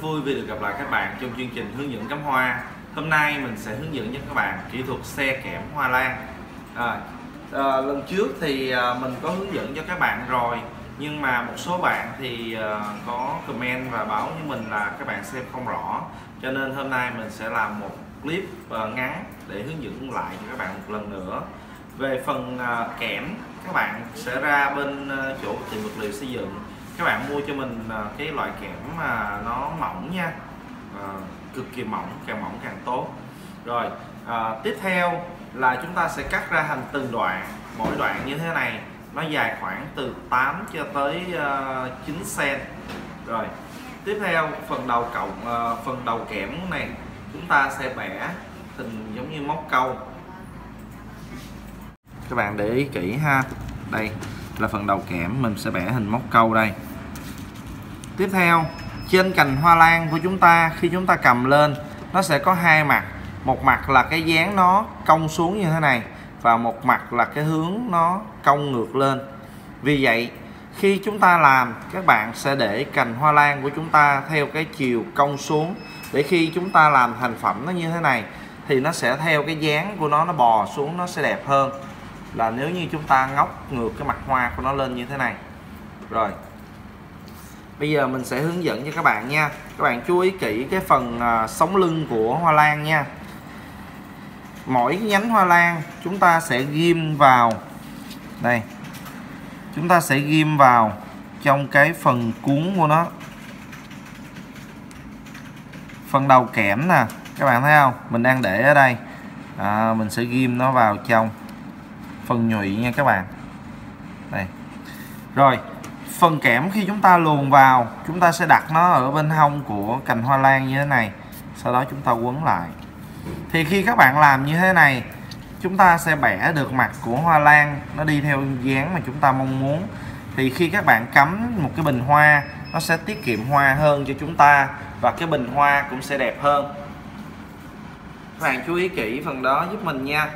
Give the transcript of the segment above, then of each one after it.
vui vì được gặp lại các bạn trong chương trình hướng dẫn cắm hoa. Hôm nay mình sẽ hướng dẫn cho các bạn kỹ thuật xe kẽm hoa lan. À, à, lần trước thì à, mình có hướng dẫn cho các bạn rồi nhưng mà một số bạn thì à, có comment và báo với mình là các bạn xem không rõ cho nên hôm nay mình sẽ làm một clip à, ngắn để hướng dẫn lại cho các bạn một lần nữa về phần à, kẽm các bạn sẽ ra bên à, chỗ tiệm vật liệu xây dựng các bạn mua cho mình à, cái loại kẽm mà nó mỏng nha. À, cực kỳ mỏng càng mỏng càng tốt. Rồi à, tiếp theo là chúng ta sẽ cắt ra thành từng đoạn mỗi đoạn như thế này nó dài khoảng từ 8 cho tới uh, 9 cm rồi tiếp theo phần đầu cộng uh, phần đầu kẽm này chúng ta sẽ bẻ hình giống như móc câu. Các bạn để ý kỹ ha. Đây là phần đầu kẽm mình sẽ bẻ hình móc câu đây tiếp theo, trên cành hoa lan của chúng ta, khi chúng ta cầm lên, nó sẽ có hai mặt. Một mặt là cái dáng nó cong xuống như thế này và một mặt là cái hướng nó cong ngược lên. Vì vậy, khi chúng ta làm, các bạn sẽ để cành hoa lan của chúng ta theo cái chiều cong xuống. Để khi chúng ta làm thành phẩm nó như thế này, thì nó sẽ theo cái dáng của nó nó bò xuống, nó sẽ đẹp hơn. Là nếu như chúng ta ngóc ngược cái mặt hoa của nó lên như thế này. Rồi bây giờ mình sẽ hướng dẫn cho các bạn nha. Các bạn chú ý kỹ cái phần à, sống lưng của hoa lan nha. Mỗi nhánh hoa lan chúng ta sẽ ghim vào. Đây. Chúng ta sẽ ghim vào trong cái phần cuốn của nó. Phần đầu kẽm nè các bạn thấy không? Mình đang để ở đây. À, mình sẽ ghim nó vào trong phần nhụy nha các bạn. Đây. Rồi phần kẽm khi chúng ta luồn vào. Chúng ta sẽ đặt nó ở bên hông của cành hoa lan như thế này. Sau đó chúng ta quấn lại. Thì khi các bạn làm như thế này, chúng ta sẽ bẻ được mặt của hoa lan. Nó đi theo dáng mà chúng ta mong muốn. Thì khi các bạn cắm một cái bình hoa, nó sẽ tiết kiệm hoa hơn cho chúng ta và cái bình hoa cũng sẽ đẹp hơn. Các bạn chú ý kỹ phần đó giúp mình nha.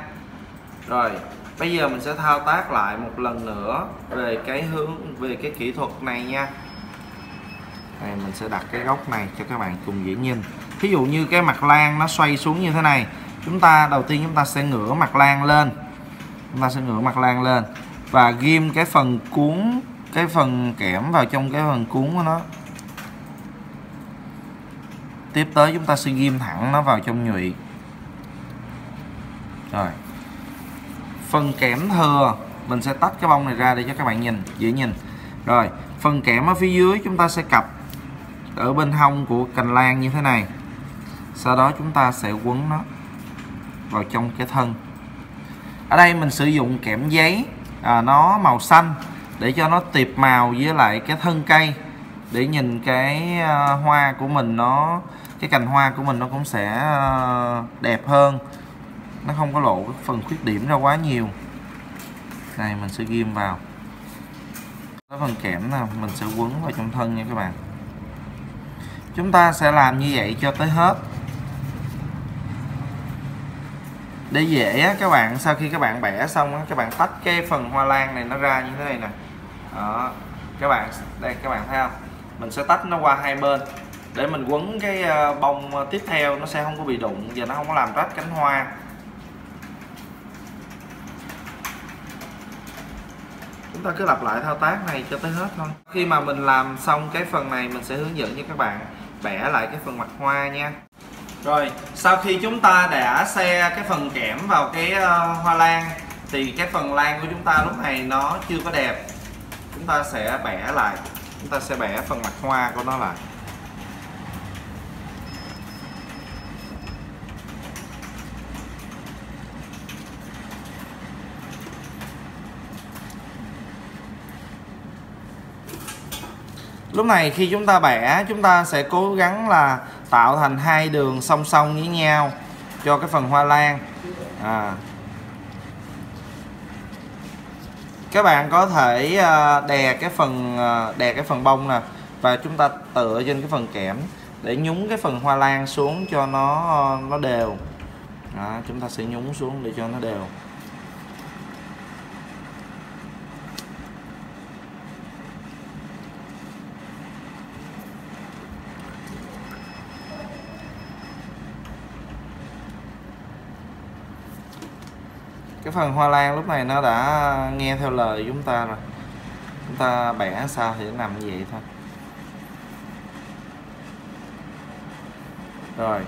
Rồi bây giờ mình sẽ thao tác lại một lần nữa về cái hướng, về cái kỹ thuật này nha. Đây, mình sẽ đặt cái góc này cho các bạn cùng dễ nhìn. Ví dụ như cái mặt lan nó xoay xuống như thế này, chúng ta, đầu tiên chúng ta sẽ ngửa mặt lan lên. Chúng ta sẽ ngửa mặt lan lên và ghim cái phần cuốn, cái phần kẽm vào trong cái phần cuốn của nó. Tiếp tới chúng ta sẽ ghim thẳng nó vào trong nhụy. Rồi phần kẽm thừa mình sẽ tách cái bông này ra để cho các bạn nhìn dễ nhìn. Rồi phần kẽm ở phía dưới chúng ta sẽ cặp ở bên hông của cành lan như thế này. Sau đó chúng ta sẽ quấn nó vào trong cái thân. Ở đây mình sử dụng kẽm giấy. À, nó màu xanh để cho nó tiệp màu với lại cái thân cây để nhìn cái à, hoa của mình nó cái cành hoa của mình nó cũng sẽ à, đẹp hơn nó không có lộ cái phần khuyết điểm ra quá nhiều. Này mình sẽ ghim vào. Cái phần kẽm nào mình sẽ quấn vào trong thân nha các bạn. Chúng ta sẽ làm như vậy cho tới hết. Để dễ á, các bạn sau khi các bạn bẻ xong á, các bạn tách cái phần hoa lan này nó ra như thế này nè. Đó các bạn đây các bạn thấy không? Mình sẽ tách nó qua hai bên. Để mình quấn cái ờ, bông tiếp theo nó sẽ không có bị đụng và nó không có làm rách cánh hoa. Chúng ta cứ lặp lại thao tác này cho tới hết thôi. Khi mà mình làm xong cái phần này mình sẽ hướng dẫn cho các bạn bẻ lại cái phần mặt hoa nha. Rồi sau khi chúng ta đã xe cái phần kẽm vào cái uh, hoa lan thì cái phần lan của chúng ta lúc này nó chưa có đẹp. Chúng ta sẽ bẻ lại chúng ta sẽ bẻ phần mặt hoa của nó lại. Lúc này khi chúng ta bẻ chúng ta sẽ cố gắng là tạo thành hai đường song song với nhau cho cái phần hoa lan. À. các bạn có thể à, đè cái phần à, đè cái phần bông nè và chúng ta tựa trên cái phần kẽm để nhúng cái phần hoa lan xuống cho nó à, nó đều. Đó, chúng ta sẽ nhúng xuống để cho nó đều. Phần hoa lan lúc này nó đã nghe theo lời chúng ta rồi. Chúng ta bẻ sao thì nó nằm như vậy thôi. Rồi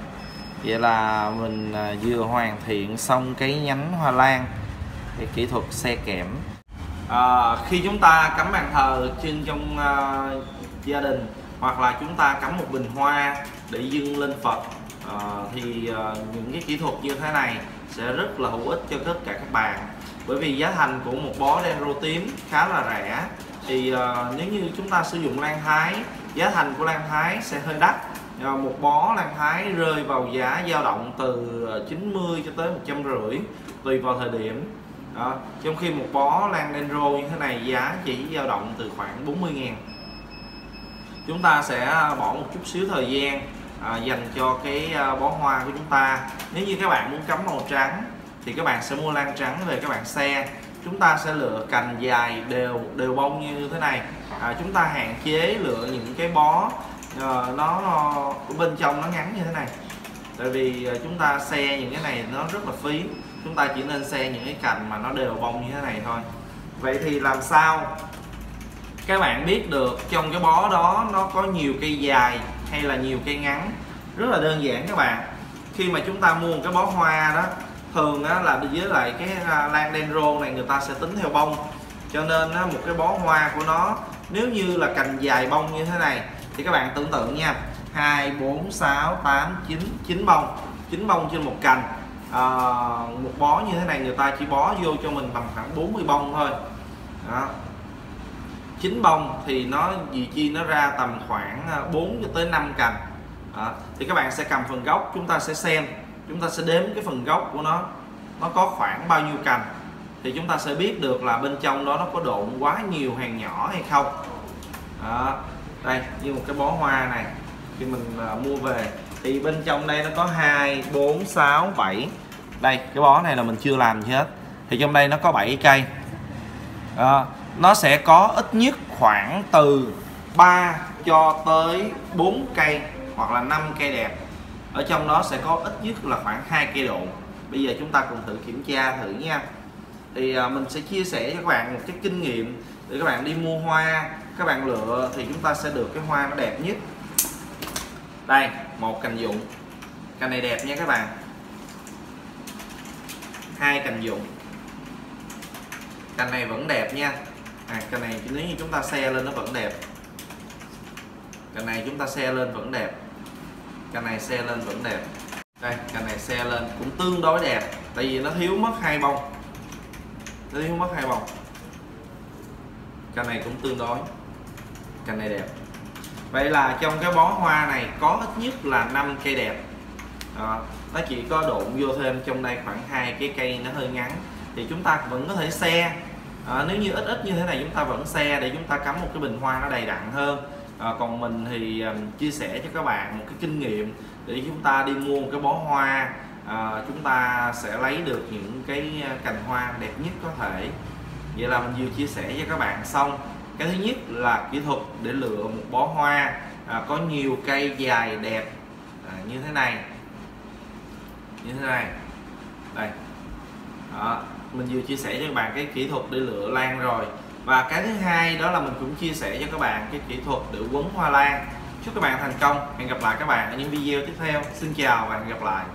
vậy là mình à, vừa hoàn thiện xong cái nhánh hoa lan cái kỹ thuật xe kẽm. À, khi chúng ta cắm bàn thờ trên trong uh, gia đình hoặc là chúng ta cắm một bình hoa để dâng lên Phật à, thì uh, những cái kỹ thuật như thế này sẽ rất là hữu ích cho tất cả các bạn. Bởi vì giá thành của một bó đen rô tím khá là rẻ. Thì uh, nếu như chúng ta sử dụng lan thái giá thành của lan thái sẽ hơi đắt. Uh, một bó lan thái rơi vào giá dao động từ ờ, 90 cho tới một trăm rưỡi tùy vào thời điểm. Đó. trong khi một bó lan dendro như thế này giá chỉ dao động từ khoảng 40 ngàn. Chúng ta sẽ bỏ một chút xíu thời gian à, dành cho cái à, bó hoa của chúng ta. Nếu như các bạn muốn cắm màu trắng thì các bạn sẽ mua lan trắng về các bạn xe. Chúng ta sẽ lựa cành dài đều đều bông như thế này. À, chúng ta hạn chế lựa những cái bó à, nó bên trong nó ngắn như thế này. Tại vì à, chúng ta xe những cái này nó rất là phí chúng ta chỉ nên xe những cái cành mà nó đều bông như thế này thôi. Vậy thì làm sao? Các bạn biết được trong cái bó đó nó có nhiều cây dài hay là nhiều cây ngắn. Rất là đơn giản các bạn. Khi mà chúng ta mua một cái bó hoa đó thường đó là với lại cái à, lan dendro này người ta sẽ tính theo bông. Cho nên đó, một cái bó hoa của nó nếu như là cành dài bông như thế này thì các bạn tưởng tượng nha. 2 4 6 8 9 9 bông. 9 bông trên một cành. À, một bó như thế này người ta chỉ bó vô cho mình tầm khoảng 40 bông thôi. Đó chín bông thì nó gì chi nó ra tầm khoảng à, 4 cho tới 5 cành. À, thì các bạn sẽ cầm phần gốc chúng ta sẽ xem chúng ta sẽ đếm cái phần gốc của nó nó có khoảng bao nhiêu cành. Thì chúng ta sẽ biết được là bên trong đó nó có độn quá nhiều hàng nhỏ hay không. À, đây như một cái bó hoa này khi mình à, mua về thì bên trong đây nó có 2 4 6 7 đây cái bó này là mình chưa làm gì hết. Thì trong đây nó có 7 cây. À, nó sẽ có ít nhất khoảng từ 3 cho tới 4 cây hoặc là 5 cây đẹp. Ở trong đó sẽ có ít nhất là khoảng hai cây độ. Bây giờ chúng ta cùng thử kiểm tra thử nha. Thì à, mình sẽ chia sẻ cho các bạn một cái kinh nghiệm để các bạn đi mua hoa, các bạn lựa thì chúng ta sẽ được cái hoa nó đẹp nhất. Đây, một cành dụng. Cành này đẹp nha các bạn. Hai cành dụng. Cành này vẫn đẹp nha à, cành này nếu như chúng ta xe lên nó vẫn đẹp. Cành này chúng ta xe lên vẫn đẹp. Cành này xe lên vẫn đẹp. Đây cành này xe lên cũng tương đối đẹp tại vì nó thiếu mất hai bông. Nó thiếu mất hai bông. Cành này cũng tương đối. Cành này đẹp. Vậy là trong cái bó hoa này có ít nhất là 5 cây đẹp. À, nó chỉ có độn vô thêm trong đây khoảng hai cái cây nó hơi ngắn. Thì chúng ta vẫn có thể xe à, nếu như ít ít như thế này chúng ta vẫn xe để chúng ta cắm một cái bình hoa nó đầy đặn hơn. À, còn mình thì um, chia sẻ cho các bạn một cái kinh nghiệm để chúng ta đi mua một cái bó hoa. À, chúng ta sẽ lấy được những cái à, cành hoa đẹp nhất có thể. Vậy là mình vừa chia sẻ cho các bạn xong. Cái thứ nhất là kỹ thuật để lựa một bó hoa à, có nhiều cây dài đẹp. À, như thế này. Như thế này. Đây. Đó mình vừa chia sẻ cho các bạn cái kỹ thuật để lựa lan rồi. Và cái thứ hai đó là mình cũng chia sẻ cho các bạn cái kỹ thuật để quấn hoa lan. Chúc các bạn thành công. Hẹn gặp lại các bạn ở những video tiếp theo. Xin chào và hẹn gặp lại.